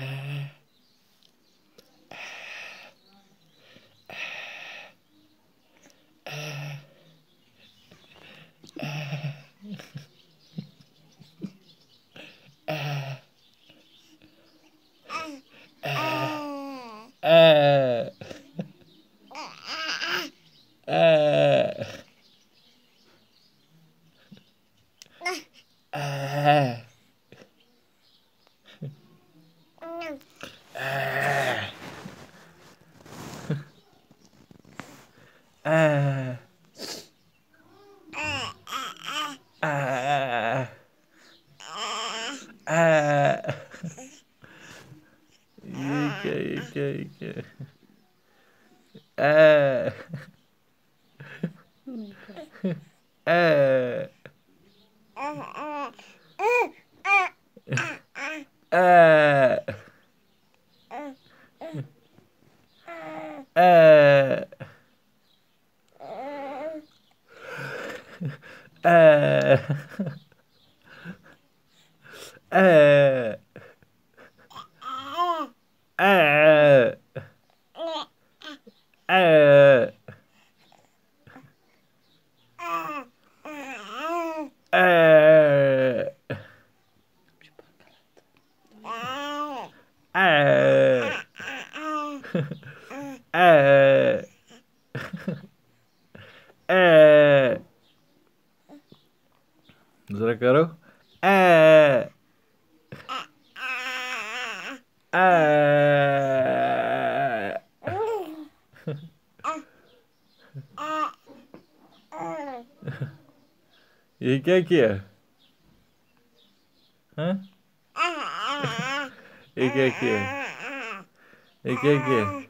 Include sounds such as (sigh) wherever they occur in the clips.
Uh. cake. Eh. Eh. Eh. Eh. Eh. Eh. É. É. (laughs) é. Será que era? É. É. (laughs) E que é que é? Hã? (laughs) E que é que é? E que é que é?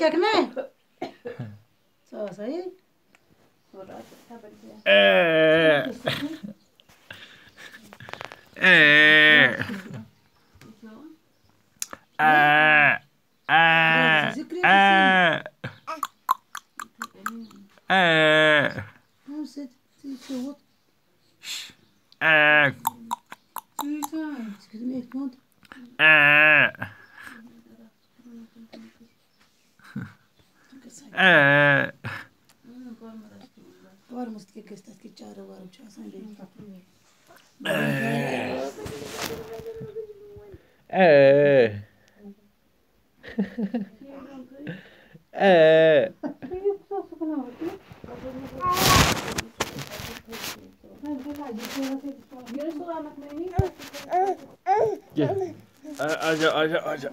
चखना है तो सही Excuse me, Ee. Var mı ki kestas ki çağrı var mı çağsan Ee. Ee. Gel. Aca aca aca aca.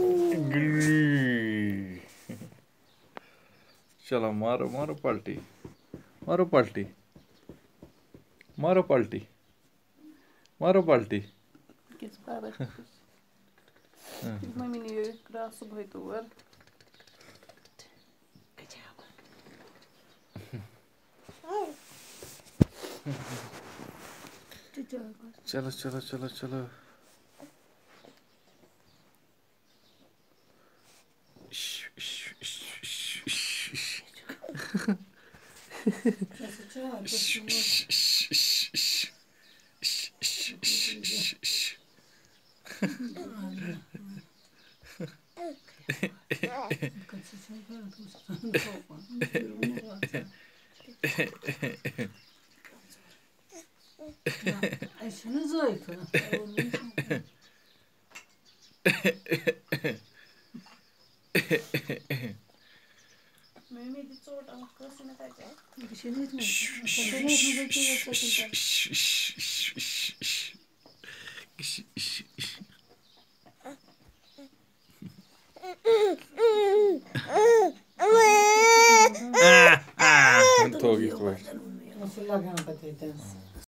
चलो मारो मारो पाल्टी मारो पाल्टी मारो पाल्टी मारो पाल्टी मम्मी हाँ। ने सुबह तो चलो चलो चलो चलो 呵呵，呵呵呵，嘘嘘嘘嘘嘘嘘嘘嘘嘘嘘，呵呵呵呵呵呵，呵呵呵呵呵呵，哎，什么作业做？edip oradan klasını vereceğim. Bir şey etmedim. Çok iyi. Nasıl lagan patates?